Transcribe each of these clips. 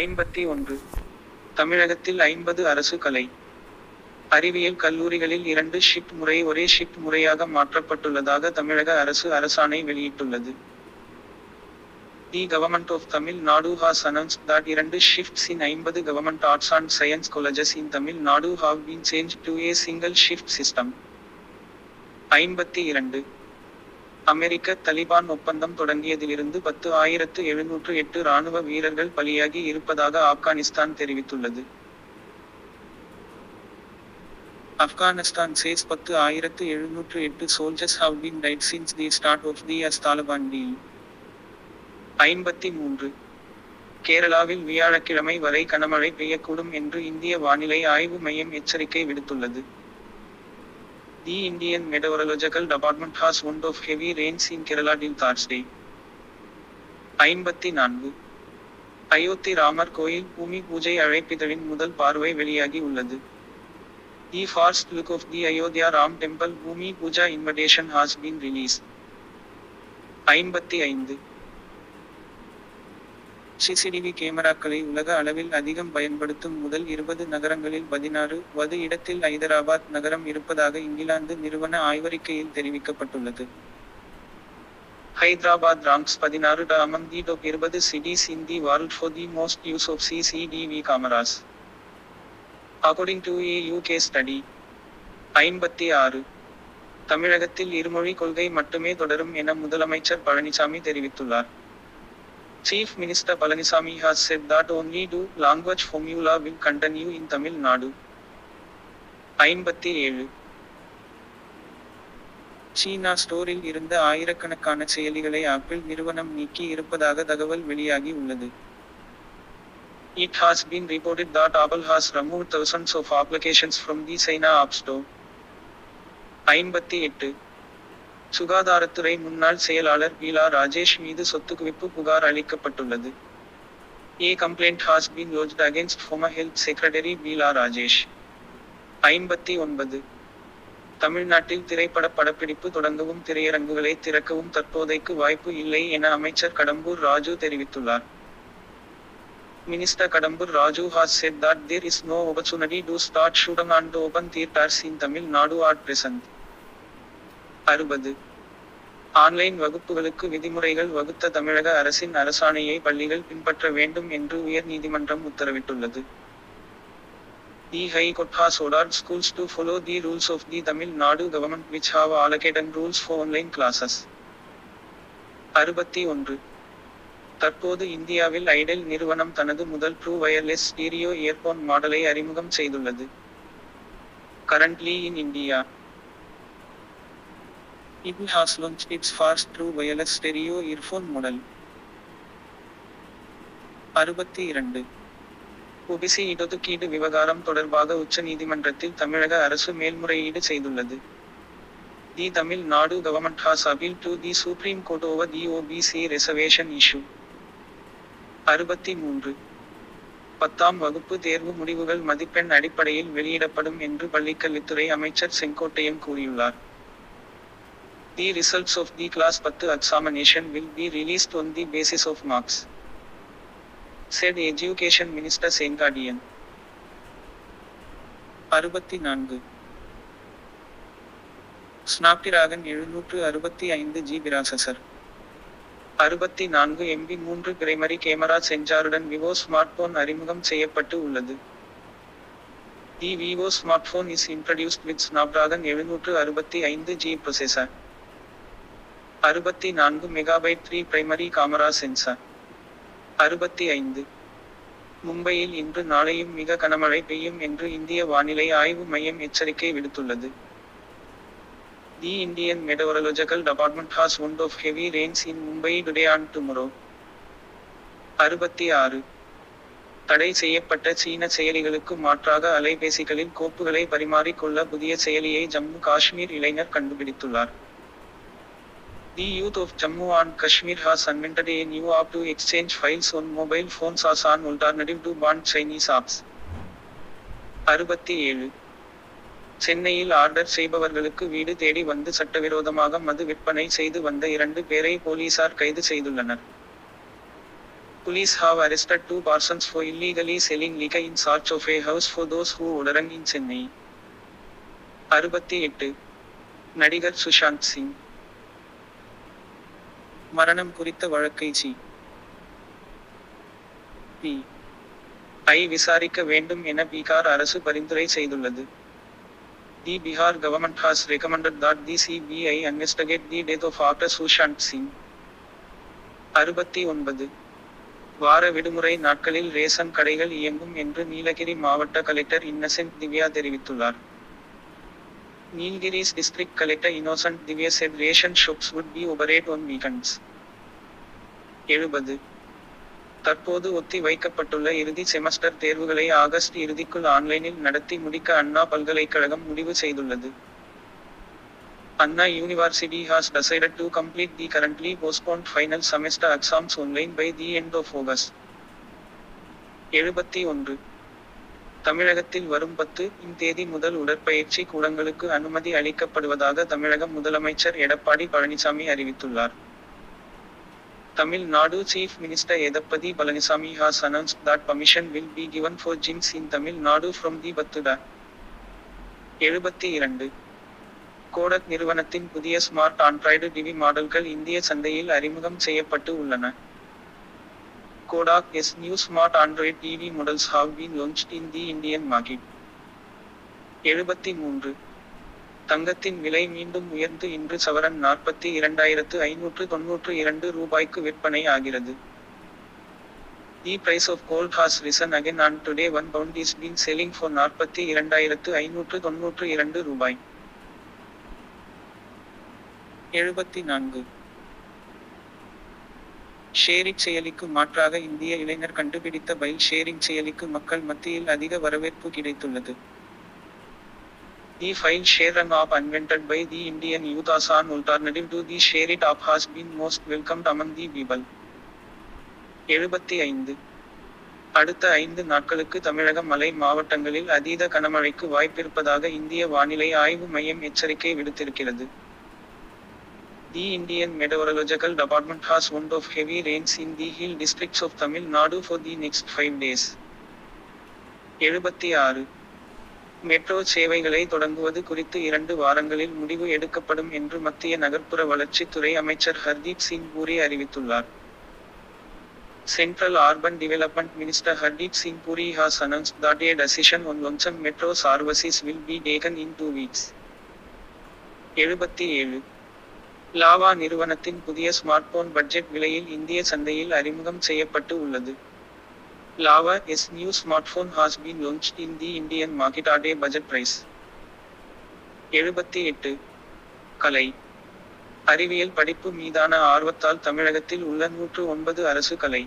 ஐம்பத்தி ஒன்று. தமிழகத்தில் ஐம்பது அரசு கலை. அறிவியல் கல்லூரிகளில் இரண்டு ஷிப்ட் முறை ஒரே ஷிப்ட் முறையாக மாற்றப்பட்டுள்ளதாக தமிழக அரசு அரசாணை வெளியிட்டுள்ளது. தி government of Tamil Nadu has announce that இரண்டு ஷிஃப்ட்ஸ் இன் ஐம்பது government arts and science colleges in Tamil Nadu have been change to a single shift system ஐம்பத்தி இரண்டு. அமெரிக்க தலிபான் ஒப்பந்தம் தொடங்கியதிலிருந்து பத்து ஆயிரத்து எழுநூற்று எட்டு இராணுவ வீரர்கள் பலியாகி இருப்பதாக ஆப்கானிஸ்தான் தெரிவித்துள்ளது. Afghanistan says பத்து ஆயிரத்து எழுநூற்று எட்டு soldiers have been died since the start of the US Taliban deal. ஐம்பத்தி மூன்று கேரளாவில் வியாழக்கிழமை வரை கனமழை பெய்யக்கூடும் என்று இந்திய வானிலை ஆய்வு மையம் எச்சரிக்கை விடுத்துள்ளது. The Indian meteorological department has one of heavy rains in Kerala till Thursday ஐம்பத்தி நான்கு அயோத்தி ராமர் கோயில் பூமி பூஜை அழைப்பிதழின் முதல் பார்வை வெளியாகி உள்ளது. The first look of the Ayodhya Ram temple bhoomi puja invitation has been release ஐம்பத்தி ஐந்து சிசிடிவி கேமராக்களை உலக அளவில் அதிகம் பயன்படுத்தும் முதல் இருபது நகரங்களில் பதினாறு வது இடத்தில் ஐதராபாத் நகரம் இருப்பதாக இங்கிலாந்து நிறுவன ஆய்வறிக்கையில் தெரிவிக்கப்பட்டுள்ளது. ஹைதராபாத் ராங்ஸ் பதினாறு among தி டோப் இருபது cities in the world for the most use of CCTV cameras. According to a UK study. ஐம்பத்தி ஆறு. தமிழகத்தில் இருமொழி கொள்கை மட்டுமே தொடரும் என முதலமைச்சர் பழனிசாமி தெரிவித்துள்ளார். Chief Minister Palanisamy has said that only two language formula will continue in Tamil Nadu. ஐம்பத்தி ஏழு சீனா ஸ்டோரில் இருந்த ஆயிரக்கணக்கான செயலிகளை ஆப்பிள் நிறுவனம் நீக்கி இருப்பதாக தகவல் வெளியாகி உள்ளது It has been reported that Apple has removed thousands of applications from the China App Store. ஐம்பத்தி எட்டு சுகாதாரத்துறை முன்னாள் செயலாளர் பீலா ராஜேஷ் மீது சொத்து குவிப்பு புகார் அளிக்கப்பட்டுள்ளது. A complaint has been lodged against home health secretary Beela Rajesh. ஐம்பத்தி ஒன்பது. தமிழ்நாட்டில் திரைப்பட படப்பிடிப்பு தொடங்கவும் திரையரங்குகளை திறக்கவும் தற்போதைக்கு வாய்ப்பு இல்லை என அமைச்சர் கடம்பூர் ராஜு தெரிவித்துள்ளார். Minister Kadambur Raju has said that there is no opportunity to start shooting and open theaters in Tamil Nadu at present. அறுபது. ஆன்லைன் வகுப்புகளுக்கு விதிமுறைகள் வகுத்த தமிழக அரசின் அரசாணையை பள்ளிகள் பின்பற்ற வேண்டும் என்று உயர் நீதிமன்றம் உத்தரவிட்டுள்ளது. The High Court has ordered schools to follow the rules of the Tamil Nadu government which have allocated rules for online classes. அறுபத்தி ஒன்று. தற்போது இந்தியாவில் ஐடெல் நிறுவனம் தனது முதல் ட்ரூ வயர்லெஸ் ஸ்டீரியோ இயர்போன் மாடலை அறிமுகம் செய்துள்ளது. Currently in India. It has launched its first true wireless stereo earphone model. அறுபத்தி இரண்டு. ஒபிசி இடஒதுக்கீடு விவகாரம் தொடர்பாக உச்ச நீதிமன்றத்தில் தமிழக அரசு மேல்முறையீடு செய்துள்ளது. The Tamil Nadu government has appeal to the supreme court over the OBC reservation issue அறுபத்தி மூன்று. பத்தாம் வகுப்பு தேர்வு முடிவுகள் மதிப்பெண் அடிப்படையில் வெளியிடப்படும் என்று பள்ளிக்கல்வித்துறை அமைச்சர் செங்கோட்டையன் கூறியுள்ளார். The results of the class 10 examination will be released on the basis of marks. Said Education Minister Sengadian. அறுபத்தி நான்கு ஸ்னாப்டிராகன் எழுநூற்று அறுபத்தி ஐந்து ஜி பிராசசர் அறுபத்தி நான்கு எம்பி மூன்று பிரைமரி கேமரா சென்சாருடன் விவோ ஸ்மார்ட் போன் அறிமுகம் செய்யப்பட்டு உள்ளது the Vivo smartphone is introduced with Snapdragon எழுநூற்று அறுபத்தி ஐந்து ஜி ப்ரொசெசர் அறுபத்தி நான்கு megabyte three primary camera sensor அறுபத்தி ஐந்து மும்பையில் இன்று நாளையும் மிக கனமழை பெய்யும் என்று இந்திய வானிலை ஆய்வு மையம் எச்சரிக்கை விடுத்துள்ளது. The Indian meteorological department has one of heavy rains in Mumbai today and tomorrow அறுபத்தி ஆறு தடை செய்யப்பட்ட சீன செயலிகளுக்கு மாற்றாக அலைபேசிகளில் கோப்புகளை பரிமாறிக்கொள்ள புதிய செயலியை ஜம்மு காஷ்மீர் இளைஞர் கண்டுபிடித்துள்ளார். The youth of Jammu and Kashmir has invented a new app to exchange files on mobile phones as an alternative to banned Chinese apps. அறுபத்தி ஏழு சென்னையில் ஆர்டர் செய்பவர்களுக்கு வீடு தேடி வந்து சட்டவிரோதமாக மது விற்பனை செய்து வந்த இரண்டு பேரை போலீசார் கைது செய்துள்ளனர் Police have arrested two persons for illegally selling liquor in search of a house for those who ordered in Chennai. அறுபத்தி எட்டு நடிகர் சுஷாந்த் சிங் மரணம் குறித்த வழக்கை சி. பி. ஐ விசாரிக்க வேண்டும் என பீகார் அரசு பரிந்துரை செய்துள்ளது. The Bihar government has recommended that the CBI investigate the death of actor Sushant Singh அறுபத்தி ஒன்பது. வார விடுமுறை நாட்களில் ரேசன் கடைகள் இயங்கும் என்று நீலகிரி மாவட்ட கலெக்டர் இன்னசென்ட் திவ்யா தெரிவித்துள்ளார். Ningiris district collector Innocent Divya said ration shops would be operate on weekends. எழுபது தற்போது ஒத்தி வைக்கப்பட்டுள்ள இறுதி செமஸ்டர் தேர்வுகளை ஆகஸ்ட் இறுதிக்குள் ஆன்லைனில் நடத்தி முடிக்க அண்ணா பல்கலைக்கழகம் முடிவு செய்துள்ளது Anna university has decided to complete the currently postponed final semester exams online by the end of August எழுபத்தி ஒன்று தமிழகத்தில் வரும் பத்து இம் தேதி முதல் உடற்பயிற்சி கூடங்களுக்கு அனுமதி அளிக்கப்படுவதாக தமிழக முதலமைச்சர் எடப்பாடி பழனிசாமி அறிவித்துள்ளார். Tamil Nadu chief minister Edappadi Palaniswami has announce that permission will be given for gyms in Tamil Nadu from the பத்து ட எழுபத்தி இரண்டு. கோடக் நிறுவனத்தின் புதிய ஸ்மார்ட் ஆண்ட்ராய்டு டிவி மாடல்கள் இந்திய சந்தையில் அறிமுகம் செய்யப்பட்டு உள்ளன. Kodak's new smart Android TV models have been launched in the Indian market. எழுபத்தி மூன்று. தங்கத்தின் விலை மீண்டும் உயர்ந்து இன்று சவரன் நாற்பத்தி இரண்டாயிரத்து ஐநூற்று தொன்னூற்று இரண்டு ரூபாய்க்கு விற்பனை ஆகிறது. The price of gold has risen again on today one pound is been selling for நாற்பத்தி இரண்டாயிரத்து ஐநூற்று தொன்னூற்று இரண்டு ரூபாய். எழுபத்தி நான்கு. ஷேரிங் செயலிக்கு மாற்றாக இந்திய இளைஞர் கண்டுபிடித்த பைல் ஷேரிங் செயலிக்கு மக்கள் மத்தியில் அதிக வரவேற்பு கிடைத்துள்ளது. The file sharing app invented by the Indian youth as an alternative to the share it app has been most welcomed among the people. எழுபத்தி ஐந்து. அடுத்த ஐந்து நாட்களுக்கு தமிழக மலை மாவட்டங்களில் அதீத கனமழைக்கு வாய்ப்பிருப்பதாக இந்திய வானிலை ஆய்வு மையம் எச்சரிக்கை விடுத்திருக்கிறது. The Indian Meteorological Department has warned of heavy rains in the hill districts of Tamil Nadu for the next five days. எழுபத்தி ஆறு மெட்ரோ சேவைகளை தொடங்குவது குறித்து இரண்டு வாரங்களில் முடிவு எடுக்கப்படும் என்று மத்திய நகர்ப்புற வளர்ச்சித்துறை அமைச்சர் ஹர்தீப் சிங் பூரி அறிவித்துள்ளார் Central Urban Development Minister Hardeep Singh Puri has announced that a decision on Lonsam metro services will be taken in two weeks. எழுபத்தி ஏழு லாவா நிறுவனத்தின் புதிய ஸ்மார்ட்போன் பட்ஜெட் விலையில் இந்திய சந்தையில் அறிமுகம் செய்யப்பட்டு உள்ளது. Lava's new smartphone has been launch in the Indian market at a budget price. எழுபத்தி எட்டு. கலை. அறிவியல் படிப்பு மீதான ஆர்வத்தால் தமிழகத்தில் உள்ள நூற்று ஒன்பது அரசு கலை.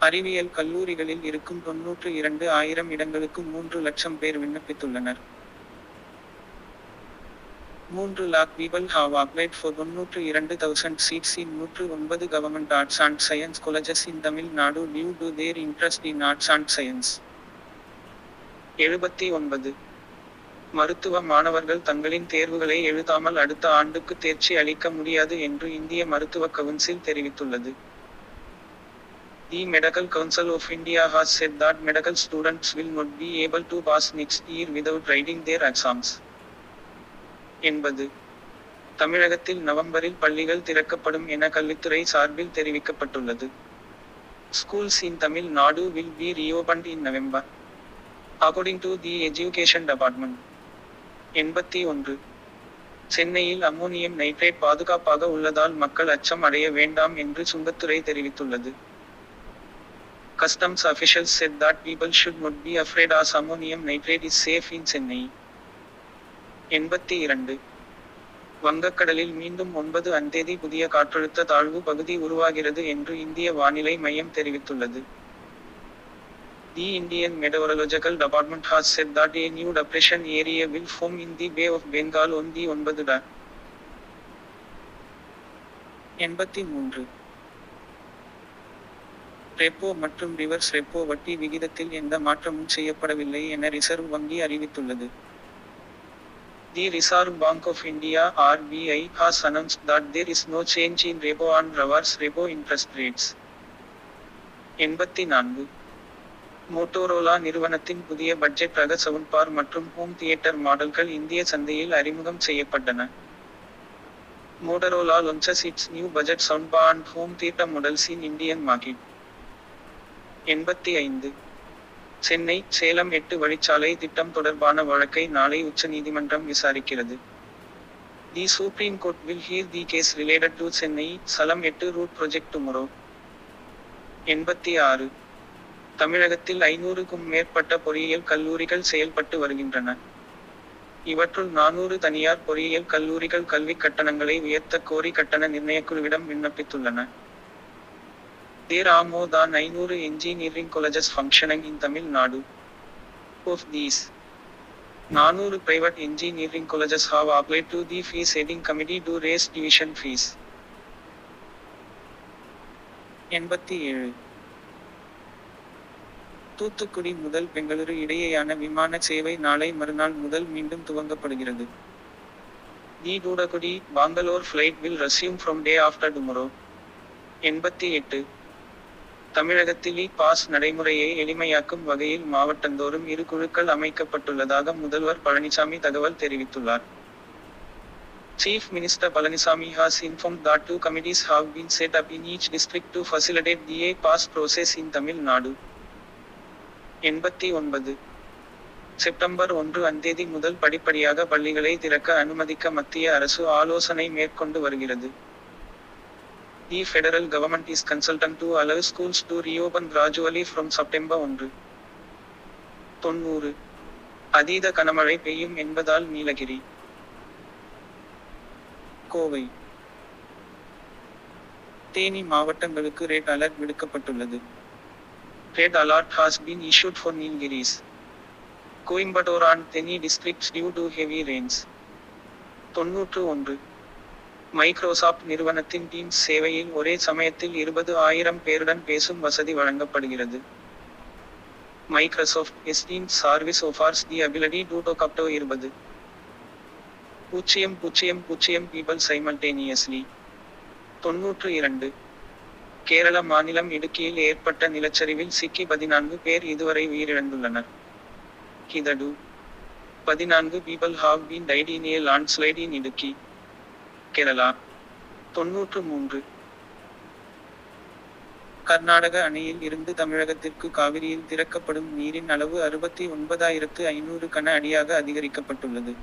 அறிவியல் கல்லூரிகளில் இருக்கும் தொன்னூற்று இரண்டு ஆயிரம் இடங்களுக்கு மூன்று லட்சம் பேர் விண்ணப்பித்துள்ளனர். மூன்று lakh people have applied for தொன்னூற்று இரண்டு தௌசண்ட் சீட்ஸ் இன் நூற்று ஒன்பது government arts and science colleges in Tamil Nadu due to their interest in arts and science எழுபத்தி ஒன்பது. மருத்துவ மாணவர்கள் தங்களின் தேர்வுகளை எழுதாமல் அடுத்த ஆண்டுக்கு தேர்ச்சி அளிக்க முடியாது என்று இந்திய மருத்துவ கவுன்சில் தெரிவித்துள்ளது. The Medical Council of India has said that medical students will not be able to pass next year without writing their exams. என்பது. தமிழகத்தில் நவம்பரில் பள்ளிகள் திறக்கப்படும் என கல்வித்துறை சார்பில் தெரிவிக்கப்பட்டுள்ளது. Schools in Tamil Nadu will be reopened in November according to the education Department. எண்பத்தி ஒன்று. சென்னையில் அம்மோனியம் நைட்ரேட் பாதுகாப்பாக உள்ளதால் மக்கள் அச்சம் அடைய வேண்டாம் என்று சுங்கத்துறை தெரிவித்துள்ளது. Customs officials said that people should not be afraid as ammonium nitrate is safe in Chennai எண்பத்தி இரண்டு. வங்கக்கடலில் மீண்டும் ஒன்பது அந்தேதி புதிய காற்றழுத்த தாழ்வு பகுதி உருவாகிறது என்று இந்திய வானிலை மையம் தெரிவித்துள்ளது. The Indian Meteorological Department has said that a new depression area will form in the Bay of Bengal on the ஒன்பது ட. எண்பத்தி மூன்று. ரெப்போ மற்றும் ரிவர்ஸ் ரெப்போ வட்டி விகிதத்தில் எந்த மாற்றமும் செய்யப்படவில்லை என ரிசர்வ் வங்கி அறிவித்துள்ளது. The Reserve Bank of India RBI has announced that there is no change in repo and reverse repo interest rates. எண்பத்தி நான்கு மோட்டோரோலா நிறுவனத்தின் புதிய பட்ஜெட் ரக சவுண்ட்பார் மற்றும் ஹோம் தியேட்டர் மாடல்கள் இந்திய சந்தையில் அறிமுகம் செய்யப்பட்டன Motorola launches its new budget soundbar and home theatre models in Indian market எண்பத்தி ஐந்து சென்னை சேலம் எட்டு வழிச்சாலை திட்டம் தொடர்பான வழக்கை நாளை உச்சநீதிமன்றம் விசாரிக்கிறது. The supreme court will hear the case related to Chennai Salem எட்டு ரூட் ப்ரொஜெக்ட் டுமரோ எண்பத்தி ஆறு. தமிழகத்தில் ஐநூறுக்கும் மேற்பட்ட பொறியியல் கல்லூரிகள் செயல்பட்டு வருகின்றன. இவற்றுள் நானூறு தனியார் பொறியியல் கல்லூரிகள் கல்வி கட்டணங்களை உயர்த்த கோரி கட்டண நிர்ணயக்குழுவிடம் விண்ணப்பித்துள்ளன. There are more than 500 engineering colleges functioning in Tamil Nadu. Of these, 400 private engineering colleges have applied to the fee setting committee to raise tuition fees. எண்பத்தி ஏழு தூத்துக்குடி முதல் பெங்களூரு இடையேயான விமான சேவை நாளை மறுநாள் முதல் மீண்டும் துவங்கப்படுகிறது the Thoothukudi Bangalore flight will resume from day after tomorrow எண்பத்தி எட்டு தமிழகத்தில் இ பாஸ் நடைமுறையை எளிமையாக்கும் வகையில் மாவட்டந்தோறும் இரு குழுக்கள் அமைக்கப்பட்டுள்ளதாக முதல்வர் பழனிசாமி தகவல் தெரிவித்துள்ளார். Chief Minister Palanisamy has informed that two committees have been set up in each district to facilitate the A-Pass process in Tamil Nadu. எண்பத்தி ஒன்பது. செப்டம்பர் ஒன்று அந்தேதி முதல் படிப்படியாக பள்ளிகளை திறக்க அனுமதிக்க மத்திய அரசு ஆலோசனை மேற்கொண்டு வருகிறது. The federal government is consultant to allow schools to reopen gradually from September 1. தொண்ணூறு அதீத கனமழை பெய்யும் என்பதால் நீலகிரி கோவை தேனி மாவட்டங்களுக்கு ரெட் அலர்ட் விடுக்கப்பட்டுள்ளது red alert has been issued for Nilgiris. Coimbatore and Theni districts due to heavy rains. தொன்னூற்று ஒன்று மைக்ரோசாப்ட் நிறுவனத்தின் டீம்ஸ் சேவையில் ஒரே சமயத்தில் இருபது ஆயிரம் பேருடன் பேசும் வசதி வழங்கப்படுகிறது. Microsoft's Teams service offers the ability to talk இருபது. பூஜ்ஜியம் பூஜ்ஜியம் பூஜ்ஜியம் பீபிள் சைமல்டேனியஸ்லி தொன்னூற்று இரண்டு. கேரள மாநிலம் இடுக்கியில் ஏற்பட்ட நிலச்சரிவில் சிக்கி பதினான்கு பேர் இதுவரை உயிரிழந்துள்ளனர். கிதடு. பதினான்கு பீபிள் ஹாவ் பீன் டைடீனியல் இன் ஏ இடுக்கி கேரளா தொன்னூற்று மூன்று கர்நாடக அணையில் இருந்து தமிழகத்திற்கு காவிரியில் திறக்கப்படும் நீரின் அளவு அறுபத்தி ஒன்பதாயிரத்து ஐநூறு கன அடியாக அதிகரிக்கப்பட்டுள்ளது.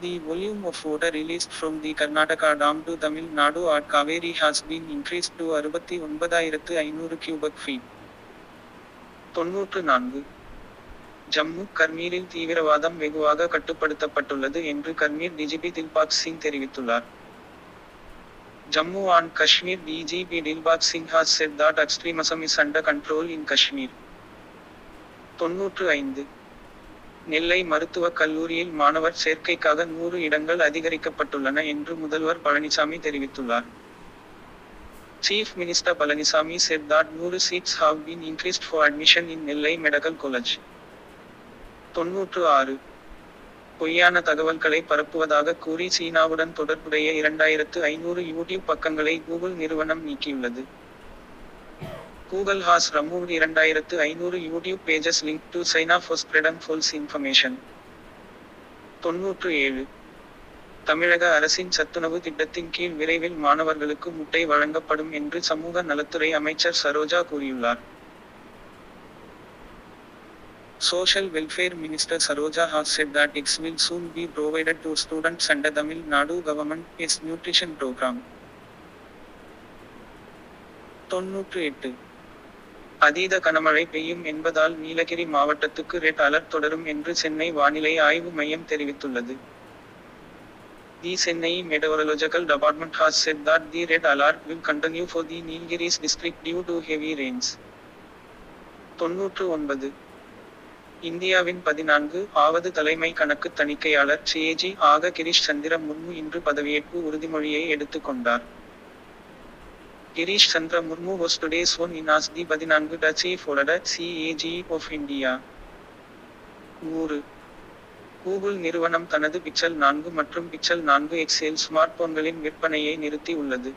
The volume of water released from the Karnataka dam to Tamil Nadu at Kaveri has been increased to அறுபத்தி ஒன்பதாயிரத்து ஐநூறு cubic feet. தொன்னூற்று நான்கு ஜம்மு கர்மீரில் தீவிரவாதம் வெகுவாக கட்டுப்படுத்தப்பட்டுள்ளது என்று கர்மீர் டிஜிபி தில்பாக் சிங் தெரிவித்துள்ளார். Jammu and Kashmir DGP Dilbag Singh has said that extremism is under control in Kashmir தொன்னூற்று ஐந்து. நெல்லை மருத்துவக் கல்லூரியில் மாணவர் சேர்க்கைக்காக நூறு இடங்கள் அதிகரிக்கப்பட்டுள்ளன என்று முதல்வர் பழனிசாமி தெரிவித்துள்ளார். Chief Minister Palanisamy said that நூறு seats have been increased for admission in Nellai medical college தொன்னூற்று ஆறு. பொய்யான தகவல்களை பரப்புவதாக கூறி சீனாவுடன் தொடர்புடைய இரண்டாயிரத்து ஐநூறு யூடியூப் பக்கங்களை கூகுள் நிறுவனம் நீக்கியுள்ளது. கூகுள் ஹாஸ் removed இரண்டாயிரத்து ஐநூறு YouTube pages link to China for spread and false information தொன்னூற்று ஏழு. தமிழக அரசின் சத்துணவு திட்டத்தின் கீழ் விரைவில் மாணவர்களுக்கு முட்டை வழங்கப்படும் என்று சமூக நலத்துறை அமைச்சர் சரோஜா கூறியுள்ளார். Social Welfare Minister Saroja has said that eggs will soon be provided to students under Tamil Nadu government's nutrition program. தொன்னூற்று எட்டு அதீத கனமழை பெய்யும் என்பதால் நீலகிரி மாவட்டத்துக்கு ரெட் அலர்ட் தொடரும் என்று சென்னை வானிலை ஆய்வு மையம் தெரிவித்துள்ளது the Chennai meteorological department has said that the red alert will continue for the Nilgiris district due to heavy rains. தொன்னூற்று ஒன்பது இந்தியாவின் பதினான்கு ஆவது தலைமை கணக்கு தணிக்கையாளர் சிஏஜி ஆக கிரீஷ் சந்திர முர்மு இன்று பதவியேற்பு உறுதிமொழியை எடுத்துக் கொண்டார். Girish Chandra Murmu was today sworn in as the பதினான்கு the chief CAG of India. நூறு. கூகுள் நிறுவனம் தனது பிக்சல் நான்கு மற்றும் பிக்சல் நான்கு எக்ஸெல் ஸ்மார்ட் போன்களின் விற்பனையை நிறுத்தி உள்ளது.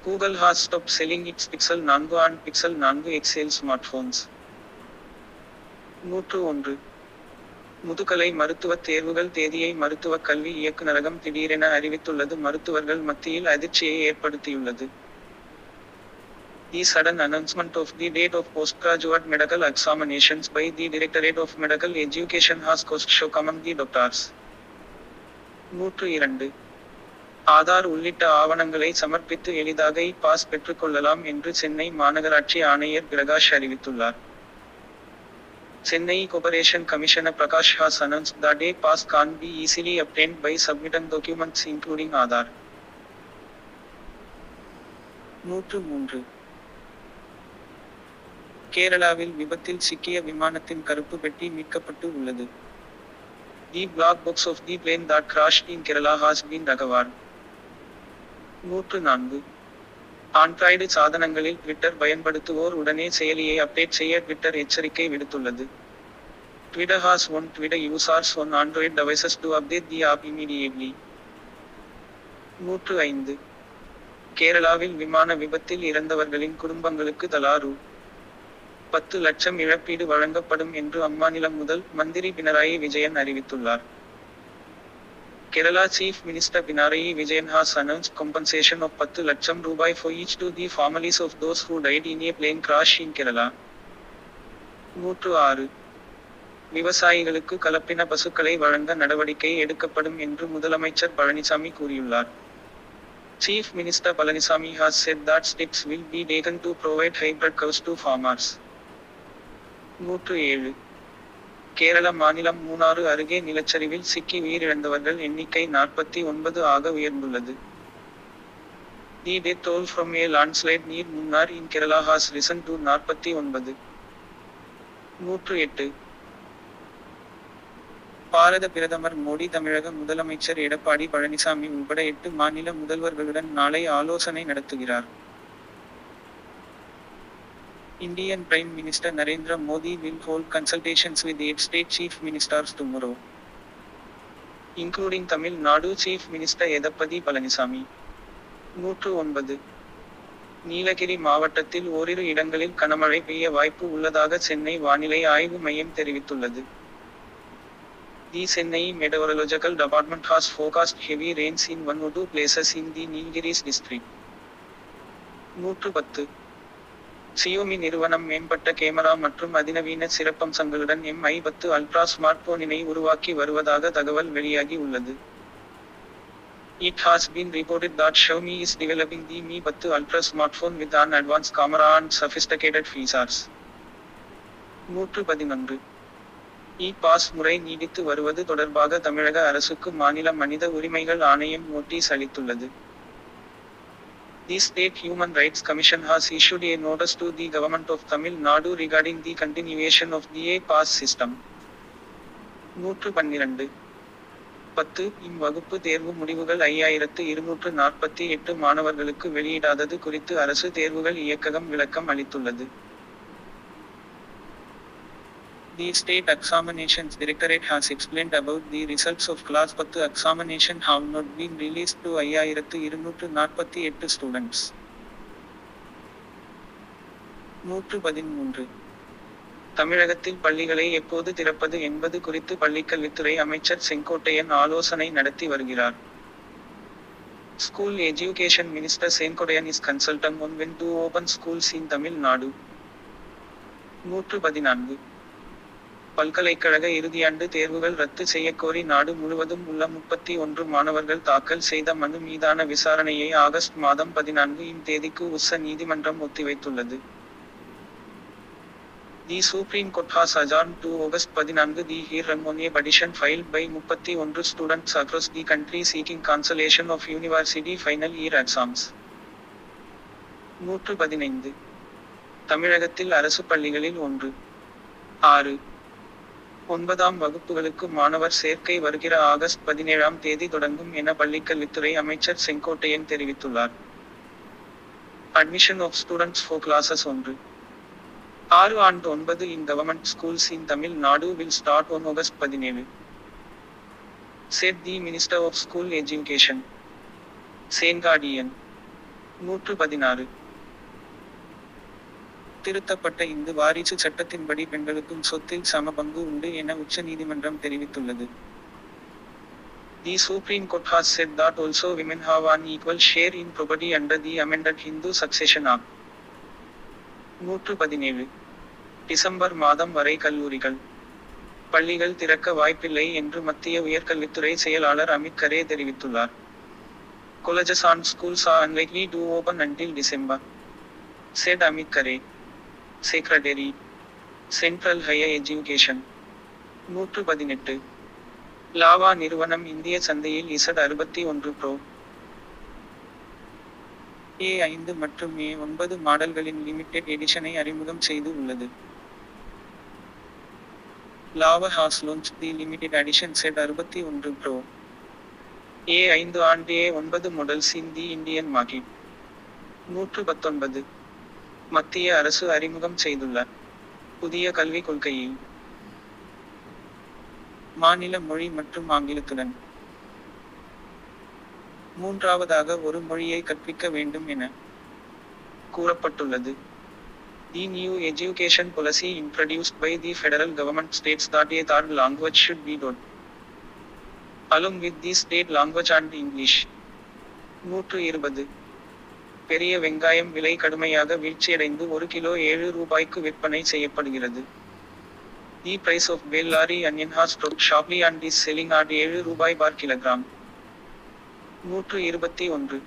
Google has stopped selling its Pixel நான்கு and பிக்சல் நான்கு எக்ஸ்எல் ஸ்மார்ட்போன்ஸ். நூற்று ஒன்று. முதுகலை மருத்துவ தேர்வுகள் தேதியை மருத்துவக் கல்வி இயக்குநரகம் திடீரென அறிவித்துள்ளது. மருத்துவர்கள் மத்தியில் அதிர்ச்சியை ஏற்படுத்தியுள்ளது. The sudden announcement of the date of postgraduate medical examinations by the Directorate of Medical Education has caused shock among the doctors. நூற்று இரண்டு. ஆதார் உள்ளிட்ட ஆவணங்களை சமர்ப்பித்து எளிதாக இ பாஸ் பெற்றுக்கொள்ளலாம் என்று சென்னை மாநகராட்சி ஆணையர் பிரகாஷ் அறிவித்துள்ளார். Chennai corporation commissioner Prakash has announced that a pass can be easily obtained by submitting documents including Aadhaar நூற்று மூன்று கேரளாவில் விபத்தில் சிக்கிய விமானத்தின் கருப்பு பெட்டி மீட்கப்பட்டு உள்ளது the black box of the plane that crashed in Kerala has been recovered. நூற்று நான்கு ஆண்ட்ராய்டு சாதனங்களில் ட்விட்டர் பயன்படுத்துவோர் உடனே செயலியை அப்டேட் செய்ய ட்விட்டர் எச்சரிக்கை விடுத்துள்ளது. Twitter has one Twitter users on Android devices to update the app immediately. நூற்று ஐந்து. கேரளாவில் விமான விபத்தில் இறந்தவர்களின் குடும்பங்களுக்கு தலா ரூ பத்து லட்சம் இழப்பீடு வழங்கப்படும் என்று அம்மாநிலம் முதல் மந்திரி பினராயி விஜயன் அறிவித்துள்ளார். Kerala Chief Minister Pinarayi Vijayan has announced compensation of பத்து லட்சம் ரூபாய் for each to the families of those who died in a plane crash in Kerala. நூற்று ஆறு விவசாயிகளுக்கு கலப்பின பசுக்களை வழங்க நடவடிக்கை எடுக்கப்படும் என்று முதலமைச்சர் பழனிசாமி கூறியுள்ளார் Chief Minister Palanisamy has said that steps will be taken to provide hybrid cows to farmers. நூற்று ஏழு கேரள மாநிலம் மூணாறு அருகே நிலச்சரிவில் சிக்கி உயிரிழந்தவர்கள் எண்ணிக்கை நாற்பத்தி ஒன்பது ஆக உயர்ந்துள்ளது. The death toll from a landslide near Munnar in Kerala has risen to நாற்பத்தி ஒன்பது. நூற்று எட்டு. பாரத பிரதமர் மோடி தமிழக முதலமைச்சர் எடப்பாடி பழனிசாமி உள்பட எட்டு மாநில முதல்வர்களுடன் நாளை ஆலோசனை நடத்துகிறார். Indian Prime Minister Narendra Modi will hold consultations with eight state chief ministers tomorrow, including Tamil Nadu Chief Minister Edappadi Palanisamy. நூற்று ஒன்பது நீலகிரி மாவட்டத்தில் ஓரிரு இடங்களில் கனமழை பெய்ய வாய்ப்பு உள்ளதாக சென்னை வானிலை ஆய்வு மையம் தெரிவித்துள்ளது The Chennai Meteorological Department has forecast heavy rains in one or two places in the Nilgiris district. நூற்று பத்து சியோமி நிறுவனம் மேம்பட்ட கேமரா மற்றும் அதிநவீன சிறப்பம்சங்களுடன் எம் ஐ பத்து அல்ட்ரா ஸ்மார்ட்போனினை உருவாக்கி வருவதாக தகவல் வெளியாகி உள்ளது. It has been reported that Xiaomi is developing the Mi 10 Ultra smartphone with an advanced camera and sophisticated features. நூற்று பதினொன்று இ e பாஸ் முறை நீடித்து வருவது தொடர்பாக தமிழக அரசுக்கு மாநில மனித உரிமைகள் ஆணையம் நோட்டீஸ் அளித்துள்ளது. The State Human Rights Commission has issued a notice to the government of Tamil Nadu regarding the continuation of the A-Pass system. நூற்று பன்னிரண்டு பத்து இவ்வகுப்பு தேர்வு முடிவுகள் ஐயாயிரத்து இருநூற்று நாற்பத்தி எட்டு மாணவர்களுக்கு வெளியிடாதது குறித்து அரசு தேர்வுகள் இயக்ககம் விளக்கம் அளித்துள்ளது The State Examinations Directorate has explained about the results of Class 10 examination have not been released to ஐயாயிரத்து இருநூற்று நாற்பத்தி எட்டு students. நூற்று பதிமூன்று தமிழகத்தில் பள்ளிகளை எப்போது திறப்பது என்பது குறித்து பள்ளிக்கல்வித்துறை அமைச்சர் செங்கோட்டையன் ஆலோசனை நடத்தி வருகிறார் School Education Minister Senkodayan is consulting on when to open schools in Tamil Nadu. நூற்று பதினான்கு பல்கலைக்கழக இறுதியாண்டு தேர்வுகள் ரத்து செய்யக்கோரி நாடு முழுவதும் உள்ள முப்பத்தி ஒன்று மாணவர்கள் தாக்கல் செய்த மனு மீதான விசாரணையை ஆகஸ்ட் மாதம் பதினான்கு இம் தேதிக்கு உச்ச நீதிமன்றம் ஒத்திவைத்துள்ளது. The supreme court has adjourned to பதினான்கு தி ஹீர் ரெமோனிய படிஷன் பைல் பை முப்பத்தி ஒன்று students across the country seeking cancellation of university final year exams நூற்று பதினைந்து. தமிழகத்தில் அரசு பள்ளிகளில் ஒன்று. ஆறு. ஒன்பதாம் வகுப்புகளுக்கு மாணவர் சேர்க்கை வருகிற ஆகஸ்ட் பதினேழாம் தேதி தொடங்கும் என பள்ளிக்கல்வித்துறை அமைச்சர் செங்கோட்டையன் தெரிவித்துள்ளார். Admission of students for classes ஒன்று. ஆறு ஆண்டு ஒன்பது in government schools in Tamil Nadu will start on August பதினேழு. Said the minister of school education Sengottaiyan நூற்று பதினாறு. திருத்தப்பட்ட இந்து வாரிசு சட்டத்தின்படி பெண்களுக்கும் சொத்தில் சம பங்கு உண்டு என உச்ச நீதிமன்றம் தெரிவித்துள்ளது The Supreme Court has said that also women have an equal share in property under the amended Hindu Succession Act. நூற்று பதினேழு டிசம்பர் மாதம் வரை கல்லூரிகள் பள்ளிகள் திறக்க வாய்ப்பில்லை என்று மத்திய உயர்கல்வித்துறை செயலாளர் அமித் கரே தெரிவித்துள்ளார் colleges and schools are unlikely to open until December, said Amit Kare, secretary central higher education நூற்று பதினெட்டு லாவா நிறுவனம் இந்திய சந்தையில் இசட் அறுபத்தி ஒன்று ப்ரோ ஏ ஐந்து மற்றும் ஏ ஒன்பது மாடல்களின் லிமிடெட் எடிஷனை அறிமுகம் செய்து உள்ளது. Lava has launch the limited edition Z அறுபத்தி ஒன்று ப்ரோ ஏ ஐந்து ஆண்டு ஏ ஒன்பது models in the Indian market நூற்று பத்தொன்பது மத்திய அரசு அறிமுகம் செய்துள்ள புதிய கல்விக் கொள்கையில் மாநில மொழி மற்றும் ஆங்கிலத்துடன் மூன்றாவதாக ஒரு மொழியை கற்பிக்க வேண்டும் என கூறப்பட்டுள்ளது The new education policy introduced by the federal government states that a third language should be taught. along with the state language and English. நூற்று இருபது பெரிய வெங்காயம் விலை கடுமையாக வீழ்ச்சியடைந்து ஒரு கிலோ ஏழு ரூபாய்க்கு விற்பனை செய்யப்படுகிறது. The price of Bellary onion has drop sharply and is selling at ஏழு ரூபாய் பார் கிலோகிராம் நூற்று இருபத்தி ஒன்று.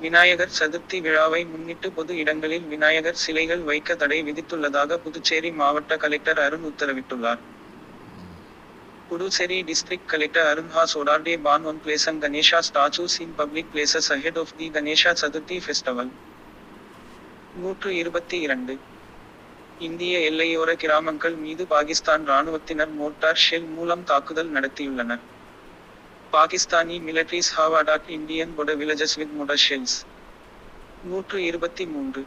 விநாயகர் சதுர்த்தி விழாவை முன்னிட்டு பொது இடங்களில் விநாயகர் சிலைகள் வைக்க தடை விதித்துள்ளதாக புதுச்சேரி மாவட்ட கலெக்டர் அருண் உத்தரவிட்டுள்ளார். Puducherry District Collector Arun has ordered a ban on placing Ganesha statues in public places ahead of the Ganesha Chaturthi festival. நூற்று இருபத்தி இரண்டு இந்திய எல்லையோர கிராமங்கள் மீது பாகிஸ்தான் ராணுவத்தினர் மோட்டார் ஷெல் மூலம் தாக்குதல் நடத்தியுள்ளனர் Pakistani militaries have attacked Indian border villages with mortar shells. நூற்று இருபத்தி மூன்று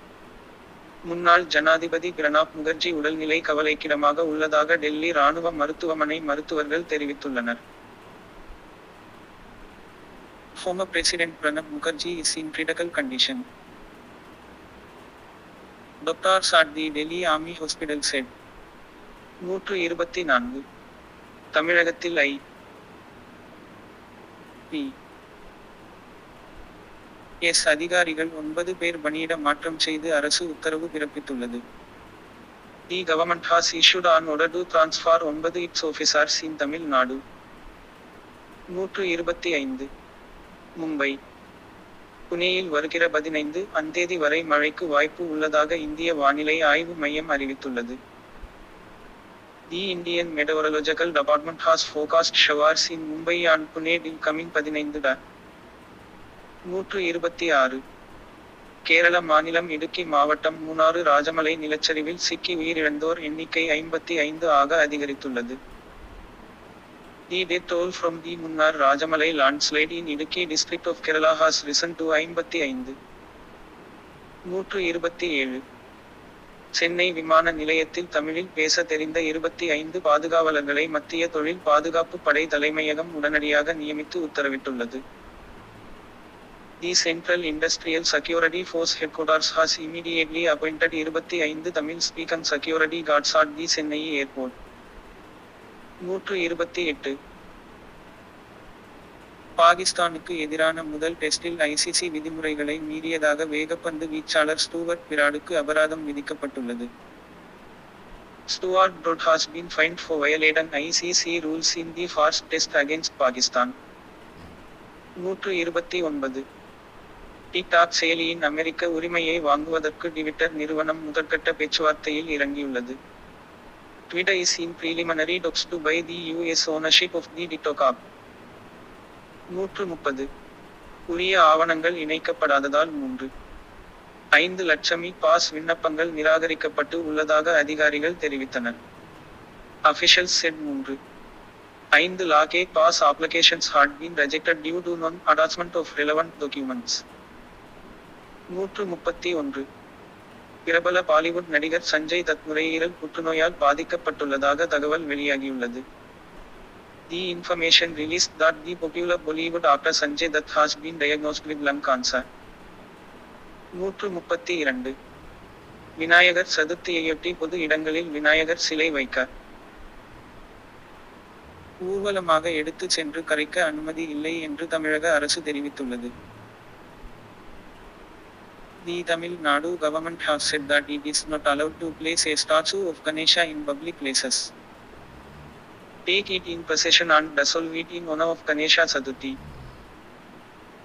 முன்னாள் ஜனாதிபதி பிரணாப் முகர்ஜி உடல்நிலை கவலைக்கிடமாக உள்ளதாக டெல்லி ராணுவ மருத்துவமனை மருத்துவர்கள் தெரிவித்துள்ளனர் Former President Pranab Mukherjee is in critical condition. Doctors at the Delhi Army Hospital said. நூற்று இருபத்தி நான்கு தமிழகத்தில் ஐ பி எஸ் அதிகாரிகள் ஒன்பது பேர் பணியிட மாற்றம் செய்து அரசு உத்தரவு பிறப்பித்துள்ளது. The government has issued an order to transfer ஒன்பது இட்ஸ் ஆஃபீஸர்ஸ் இன் தமிழ்நாடு. நூற்று இருபத்தி ஐந்து. மும்பை. புனேயில் வருகிற பதினைந்து அந்தேதி வரை மழைக்கு வாய்ப்பு உள்ளதாக இந்திய வானிலை ஆய்வு மையம் அறிவித்துள்ளது. The Indian meteorological department has forecast showers in Mumbai and Pune till coming பதினைந்து ட நூற்று இருபத்தி ஆறு. கேரள மாநிலம் இடுக்கி மாவட்டம் மூணாறு ராஜமலை நிலச்சரிவில் சிக்கி உயிரிழந்தோர் எண்ணிக்கை ஐம்பத்தி ஐந்து ஆக அதிகரித்துள்ளது. The death toll from the Munnar Rajamalai landslide in Idukki district of Kerala has risen to ஐம்பத்தி ஐந்து. நூற்று இருபத்தி ஏழு. சென்னை விமான நிலையத்தில் தமிழில் பேச தெரிந்த இருபத்தி ஐந்து பாதுகாவலர்களை மத்திய தொழில் பாதுகாப்பு படை தலைமையகம் உடனடியாக நியமித்து உத்தரவிட்டுள்ளது. The central industrial security force headquarters has immediately appointed இருபத்தி ஐந்து Tamil speaking security guards at the Chennai airport நூற்று இருபத்தி எட்டு. பாகிஸ்தானுக்கு எதிரான முதல் டெஸ்டில் ஐசிசி விதிமுறைகளை மீறியதாக வேகப்பந்து வீச்சாளர் ஸ்டூவர்ட் பிராடுக்கு அபராதம் விதிக்கப்பட்டுள்ளது. Stuart Broad has been fined for violating ICC rules in the first test against Pakistan நூற்று இருபத்தி ஒன்பது. டிடாக் செயலியின் அமெரிக்க உரிமையை வாங்குவதற்கு டிவிட்டர் நிறுவனம் முதற்கட்ட பேச்சுவார்த்தையில் இறங்கியுள்ளது. Twitter is in preliminary talks to buy the US ownership of the TikTok app. நூற்று முப்பது உரிய ஆவணங்கள் இணைக்கப்படாததால் மூன்று. ஐந்து லட்சம் இ பாஸ் விண்ணப்பங்கள் நிராகரிக்கப்பட்டு உள்ளதாக அதிகாரிகள் தெரிவித்தனர். அபிஷியல் செட் மூன்று. ஐந்து lakh pass applications had been rejected due to non attachment of relevant documents நூற்று முப்பத்தி ஒன்று பிரபல பாலிவுட் நடிகர் சஞ்சய் தத் நுரையீரல் புற்றுநோயால் பாதிக்கப்பட்டுள்ளதாக தகவல் வெளியாகியுள்ளது. The information release that the popular Bollywood actor Sanjay Dutt has been diagnosed with lung cancer நூற்று முப்பத்தி இரண்டு விநாயகர் சதுர்த்தியையொட்டி பொது இடங்களில் விநாயகர் சிலை வைக்க. ஊர்வலமாக எடுத்துச் சென்று கரைக்க அனுமதி இல்லை என்று தமிழக அரசு தெரிவித்துள்ளது. The Tamil Nadu government has said that it is not allowed to place a statue of Ganesha in public places. Take it in possession and dissolve it in honor of Ganesha Saduthi.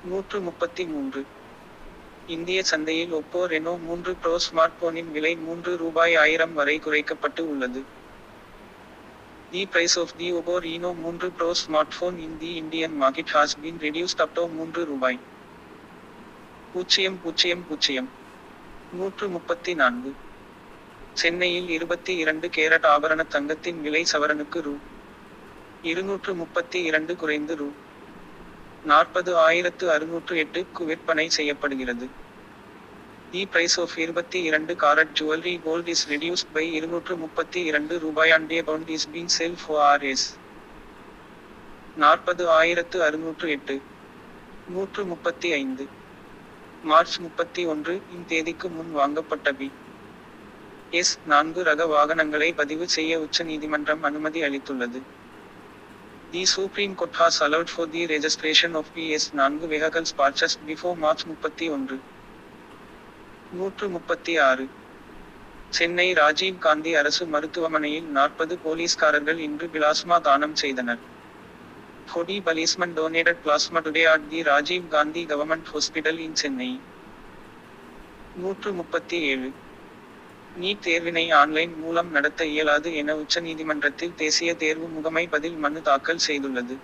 நூற்று முப்பத்தி மூன்று இந்திய சந்தையில் Oppo Reno மூன்று bro smart போனின் விலை மூன்று ரூபாய் ஆயிரம் வரை குறைக்கப்பட்டு உள்ளது the price of the Oppo Reno மூன்று pro smart phone in the Indian market has been reduced up to மூன்று ரூபாய் பூஜ்ஜியம் பூஜ்ஜியம் பூஜ்ஜியம் நூற்று முப்பத்தி நான்கு சென்னையில் இருபத்தி இரண்டு கேரட் ஆபரண தங்கத்தின் விலை சவரனுக்கு ரூ. இருநூற்று முப்பத்தி இரண்டு குறைந்து ரூ. நாற்பது ஆயிரத்து அறுநூற்று எட்டுக்கு விற்பனை செய்யப்படுகிறது. E தி பிரைஸ் ஆஃப் இருபத்தி இரண்டு carat jewellery gold is reduced by இருநூற்று முப்பத்தி இரண்டு ரூபாய் and pound is being sell for R S நாற்பது ஆயிரத்து அறுநூற்று எட்டு. நூற்று முப்பத்தி ஐந்து மார்ச் முப்பத்தி ஒன்று இம் தேதிக்கு முன் வாங்கப்பட்ட பி எஸ் நான்கு ரக வாகனங்களை பதிவு செய்ய உச்ச நீதிமன்றம் அனுமதி அளித்துள்ளது. The Supreme Court has allowed for the registration of B S நான்கு வெஹகல்ஸ் பார்ச்சஸ் பிஃபோர் மார்ச் முப்பத்தி ஒன்று. நூற்று முப்பத்தி ஆறு. சென்னை ராஜீவ் காந்தி அரசு மருத்துவமனையில் நாற்பது போலீஸ்காரர்கள் இன்று பிளாஸ்மா தானம் செய்தனர். Forty policemen donated plasma today at the Rajiv Gandhi Government Hospital in Chennai. நூற்று முப்பத்தி ஏழு நீட் தேர்வினை ஆன்லைன் மூலம் நடத்த இயலாது என உச்சநீதிமன்றத்தில் தேசிய தேர்வு முகமை பதில் மனு தாக்கல் செய்துள்ளது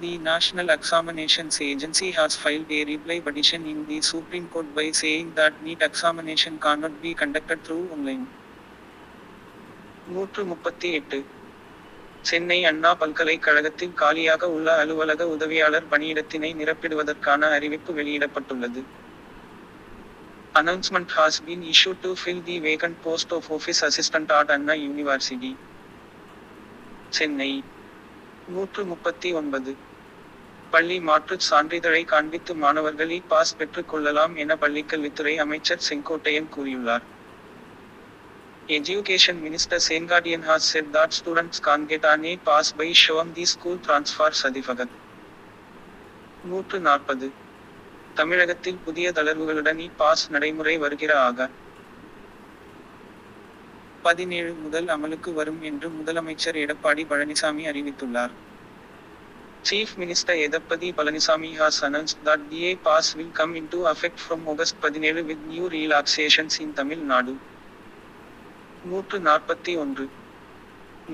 The National Examinations Agency has filed a reply petition in the Supreme Court by saying that NEET examination cannot be conducted through online. நூற்று முப்பத்தி எட்டு சென்னை அண்ணா பல்கலைக்கழகத்தில் காலியாக உள்ள அலுவலக உதவியாளர் பணியிடத்தினை நிரப்பிடுவதற்கான அறிவிப்பு வெளியிடப்பட்டுள்ளது. Announcement has been issued to fill the vacant post of office assistant at Anna University. Chennai நூற்று முப்பத்தி ஒன்பது. பள்ளி மாற்றுச் சான்றிதழை காண்பித்து மாணவர்கள் இ பாஸ் பெற்றுக் கொள்ளலாம் என பள்ளிக்கல்வித்துறை அமைச்சர் செங்கோட்டையன் கூறியுள்ளார். Education Minister Sengadian has said that students can get an A pass by showing the school transfer certificate. நூற்று நாற்பது தமிழகத்தில் புதிய தளர்வுகளுடன் இ பாஸ் நடைமுறை வருகிற ஆக பதினேழு முதல் அமலுக்கு வரும் என்று முதலமைச்சர் எடப்பாடி பழனிசாமி அறிவித்துள்ளார் Chief Minister Edapadi Palanisamy has announced that the A pass will come into effect from August 17 with new relaxations in Tamil Nadu. நூற்று நாற்பத்தி ஒன்று.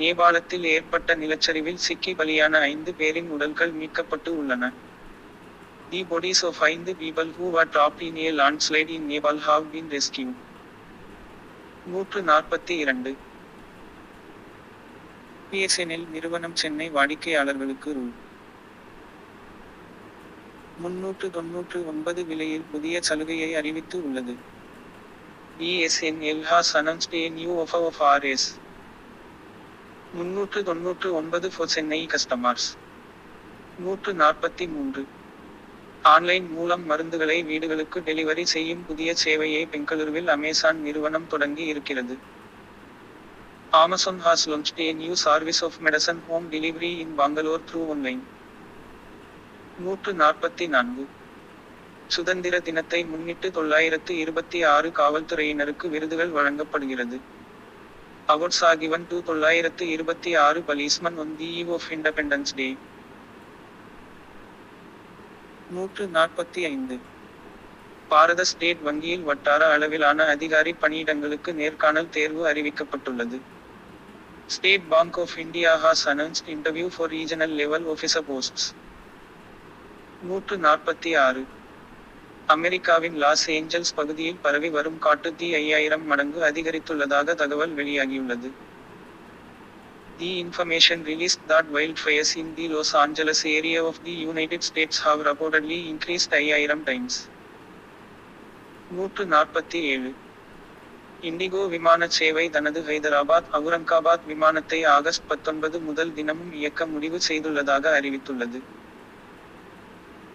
நேபாளத்தில் ஏற்பட்ட நிலச்சரிவில் சிக்கி பலியான ஐந்து பேரின் உடல்கள் மீட்கப்பட்டு உள்ளன. தி பொடிஸ் ஆஃப் ஐந்து people who are trapped in a landslide in Nepal have been rescue நூற்று நாற்பத்தி இரண்டு பிஎஸ்என்எல் நிறுவனம் சென்னை வாடிக்கையாளர்களுக்கு ரூ. முன்னூற்று தொன்னூற்று ஒன்பது விலையில் புதிய சலுகையை அறிவித்து உள்ளது. BSNL has announced a new offer of RS முன்னூற்று தொன்னூற்று ஒன்பது ஃபோர் சென்னை கஸ்டமர்ஸ் நூற்று நாற்பத்தி மூன்று ஆன்லைன் மூலம் மருந்துகளை வீடுகளுக்கு டெலிவரி செய்யும் புதிய சேவையை பெங்களூருவில் அமேசான் நிறுவனம் தொடங்கி இருக்கிறது Amazon has launched a new service of medicine home delivery in Bangalore through online. நூற்று நாற்பத்தி நான்கு சுதந்திர தினத்தை முன்னிட்டு தொள்ளாயிரத்து இருபத்தி ஆறு காவல்துறையினருக்கு விருதுகள் வழங்கப்படுகிறது. அவார்ட்ஸ் ஆர் டூ தொள்ளாயிரத்து இருபத்தி ஆறு policemen on the eve of day நூற்று நாற்பத்தி ஐந்து. பாரத ஸ்டேட் வங்கியில் வட்டார அளவிலான அதிகாரி பணியிடங்களுக்கு நேர்காணல் தேர்வு அறிவிக்கப்பட்டுள்ளது. State Bank of India has announced interview for regional level officer post நூற்று நாற்பத்தி ஆறு. அமெரிக்காவின் லாஸ் ஏஞ்சல்ஸ் பகுதியில் பரவி வரும் காட்டுத்தீ ஐயாயிரம் மடங்கு அதிகரித்துள்ளதாக தகவல் வெளியாகியுள்ளது. The information release that wild fires in the Los Angeles area of the United States have reportedly increased ஐயாயிரம் டைம்ஸ் நூற்று நாற்பத்தி ஏழு இண்டிகோ விமான சேவை தனது ஹைதராபாத் அவுரங்காபாத் விமானத்தை ஆகஸ்ட் பத்தொன்பது முதல் தினமும் இயக்க முடிவு செய்துள்ளதாக அறிவித்துள்ளது.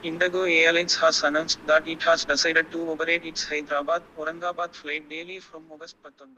Indigo Airlines has announced that it has decided to operate its Hyderabad Aurangabad flight daily from August 19.